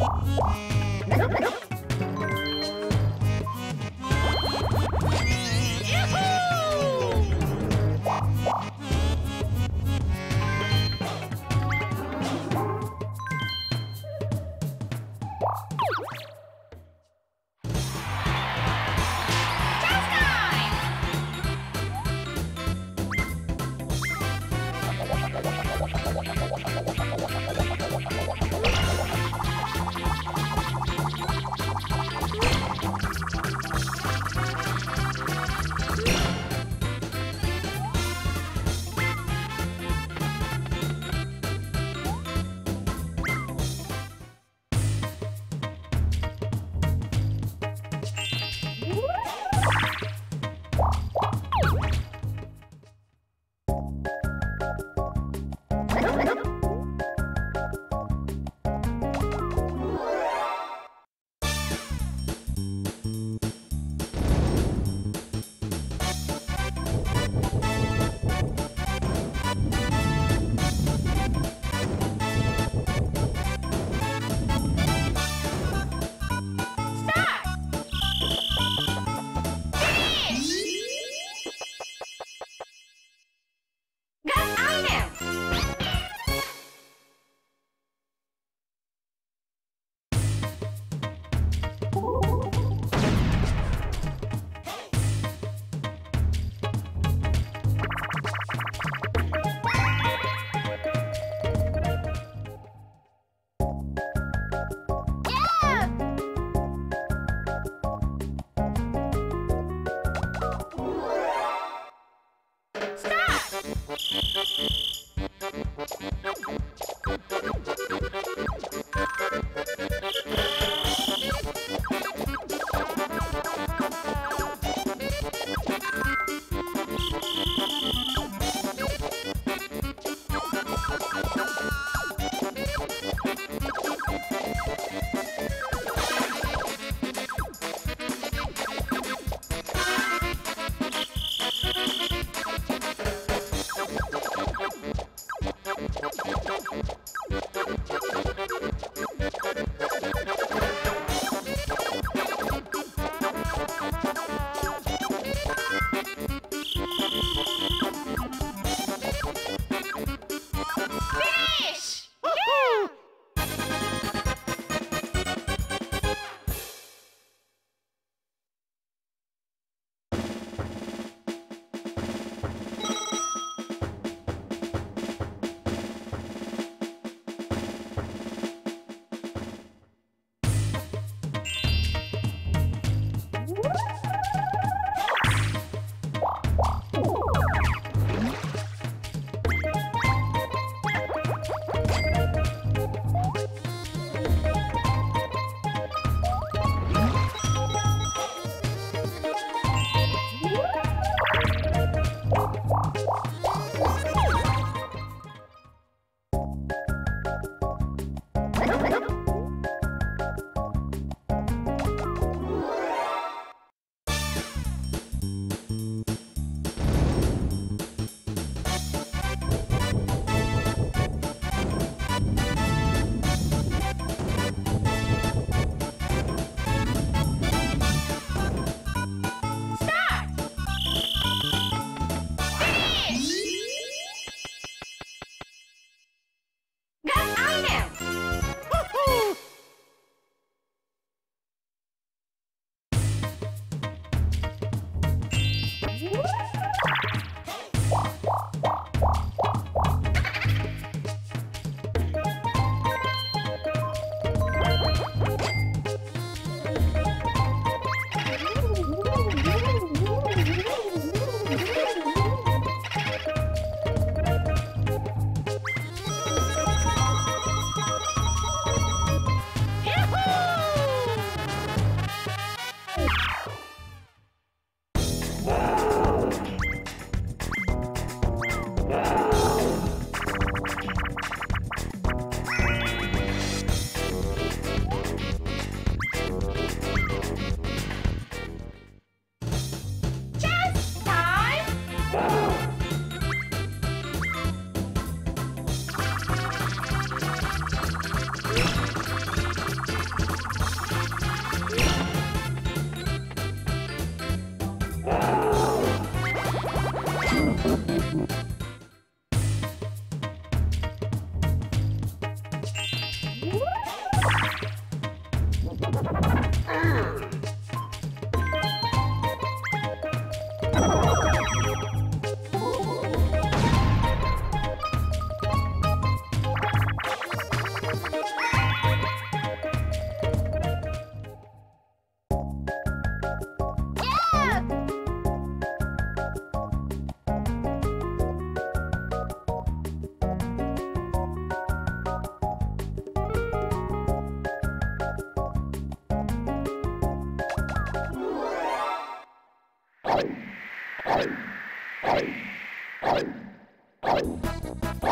なぞなぞ!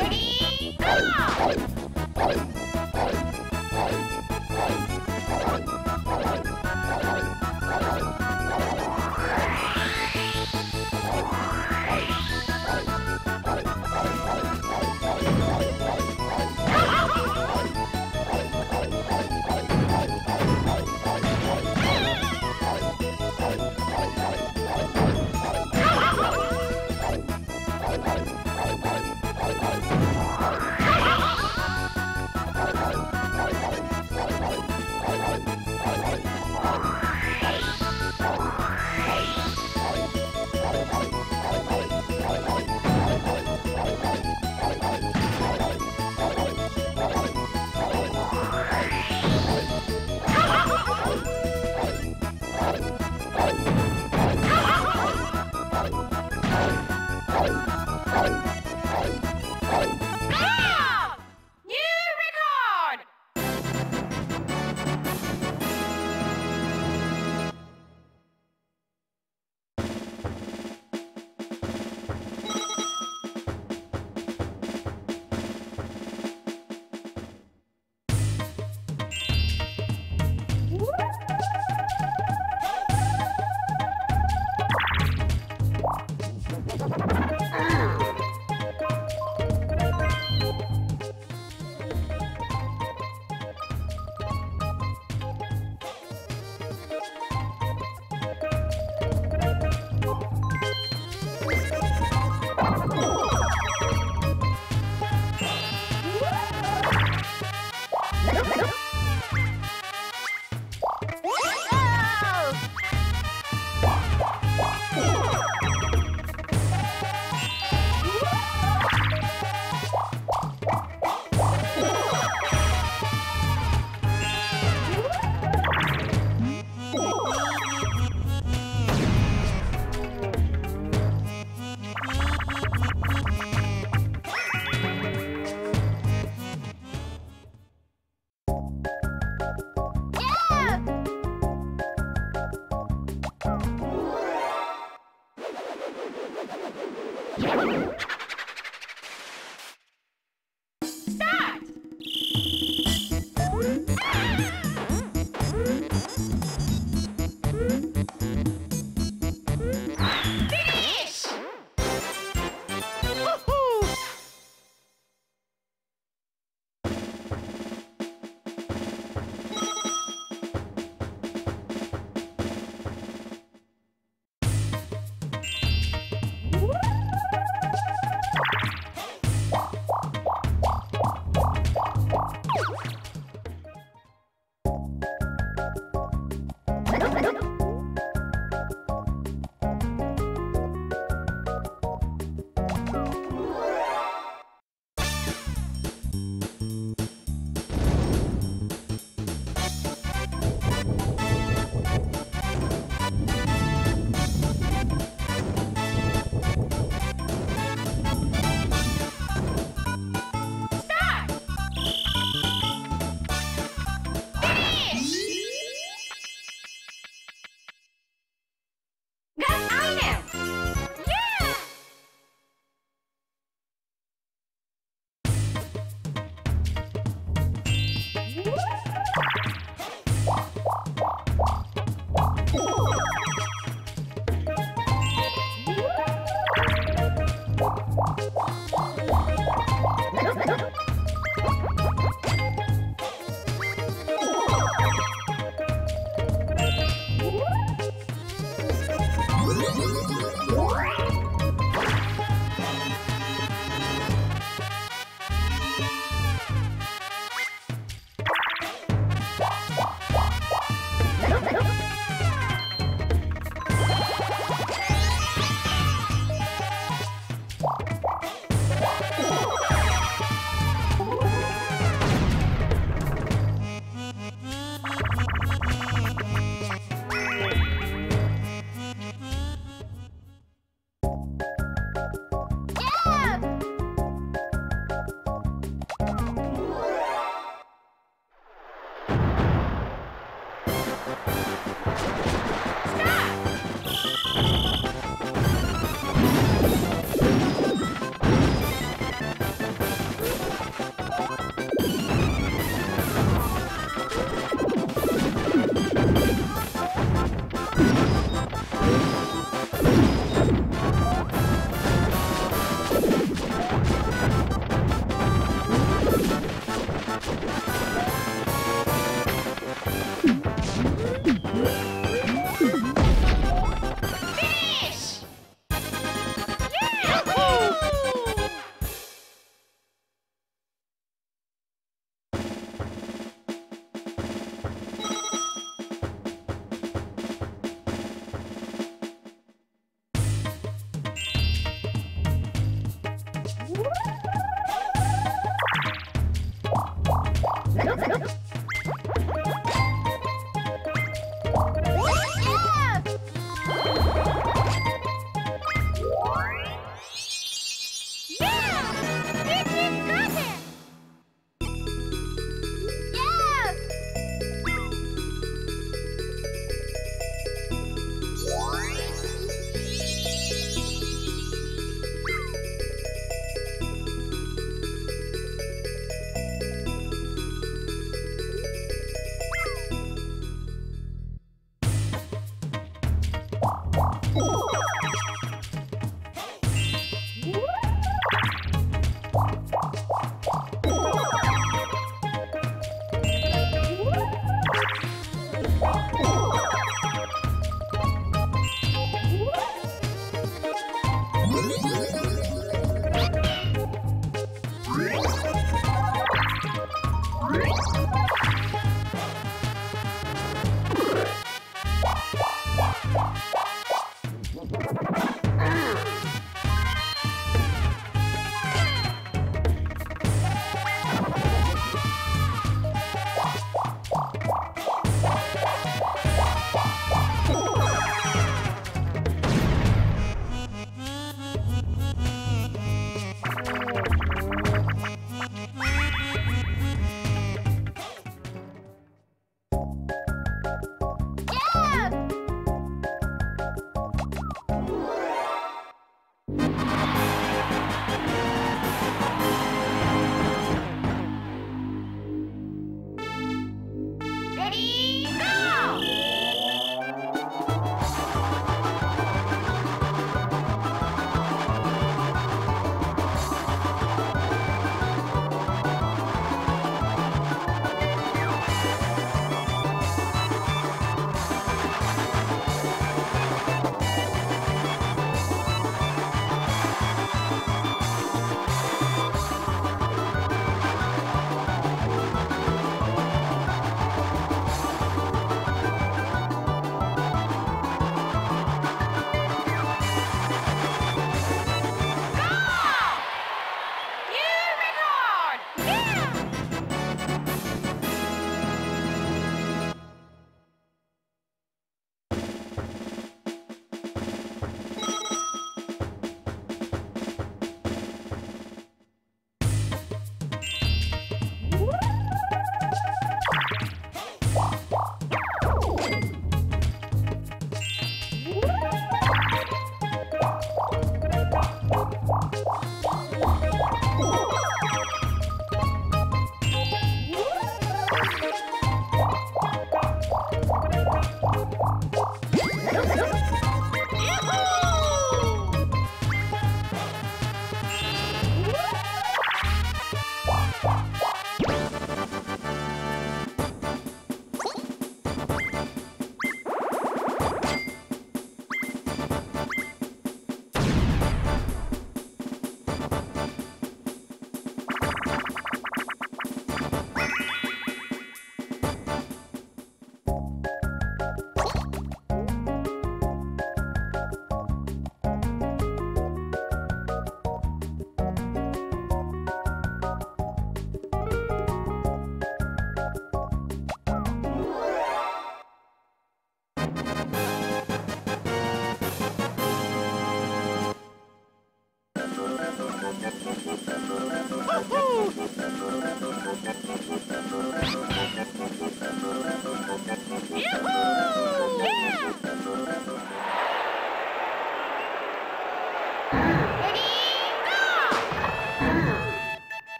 Ready?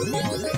Oh no!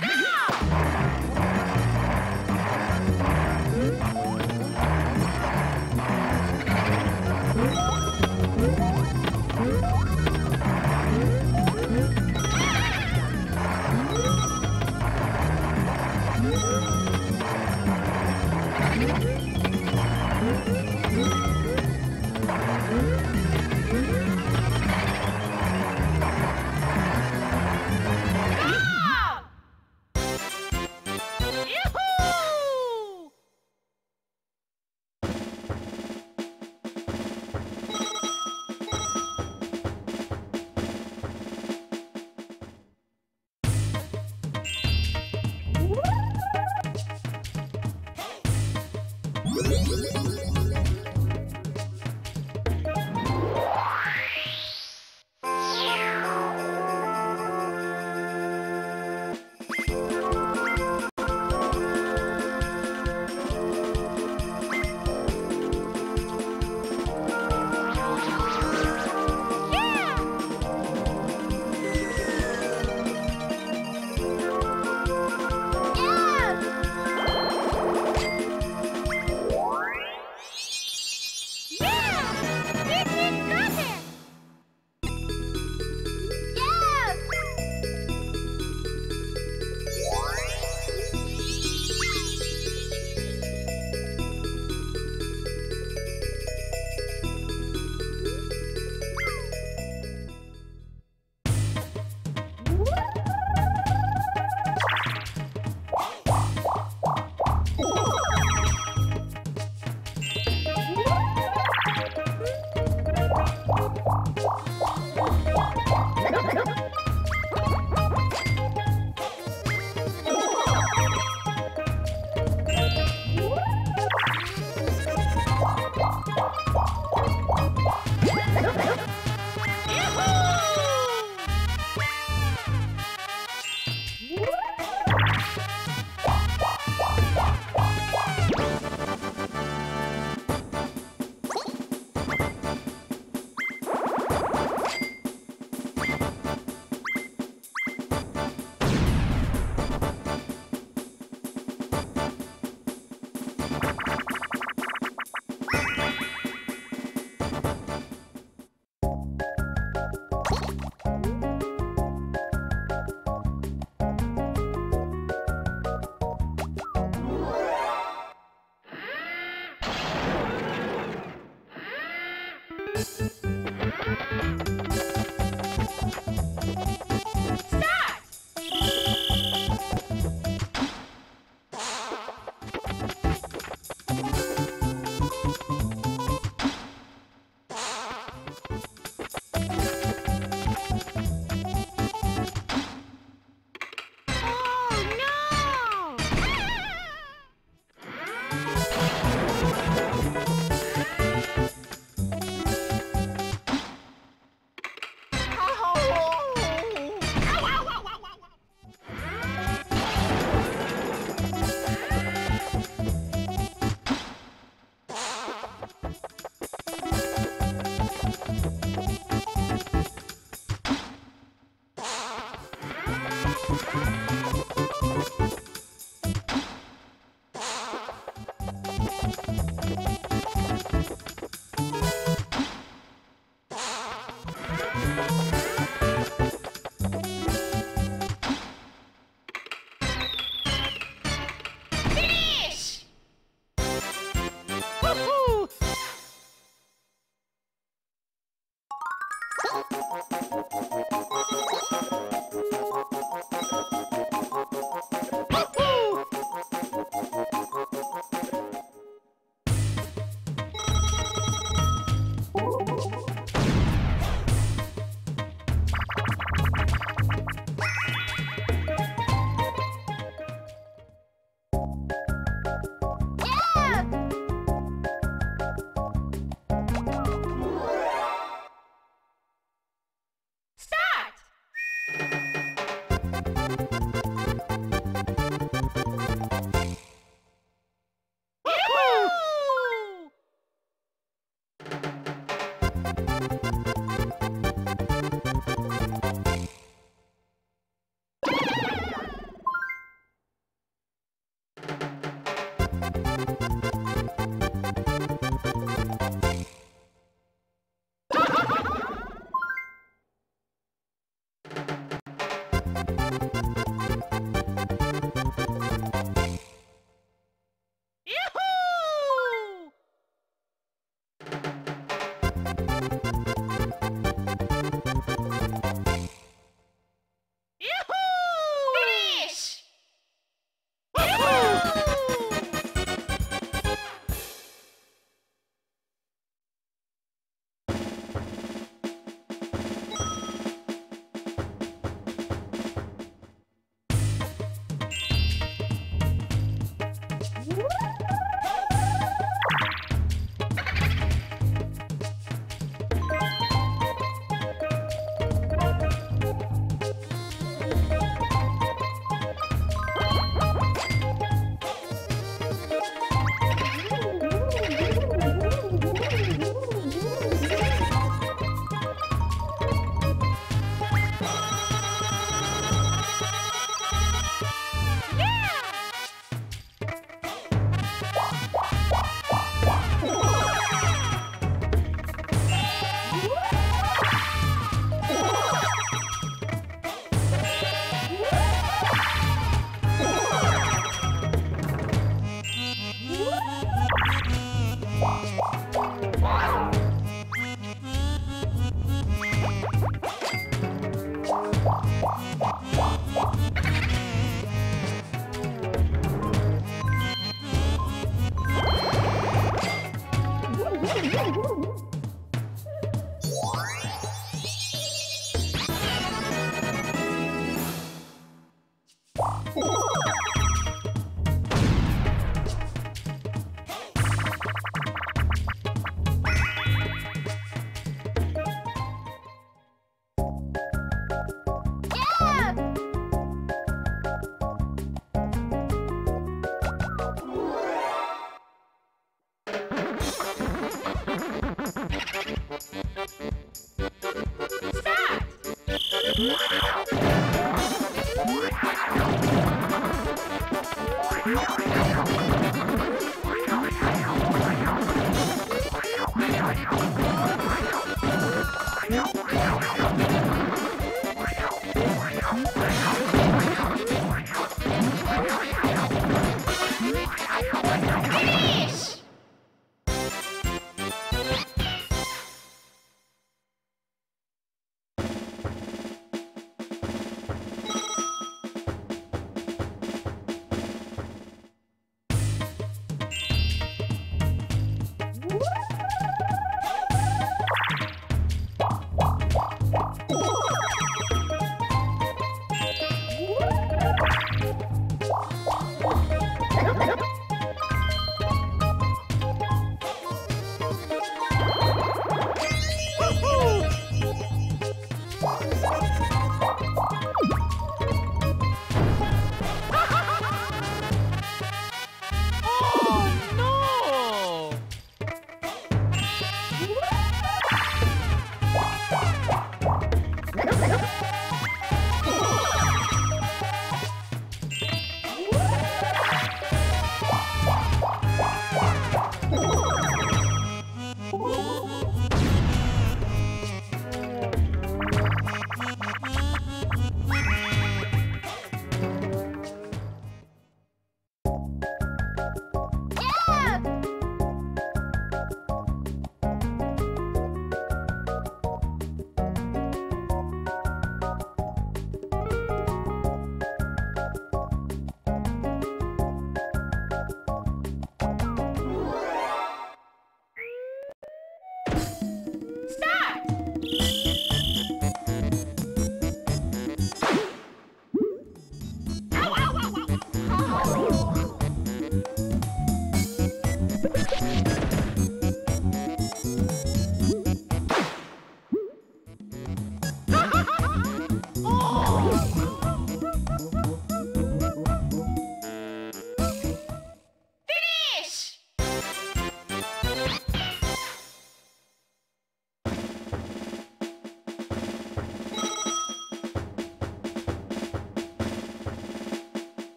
Ready? Finish!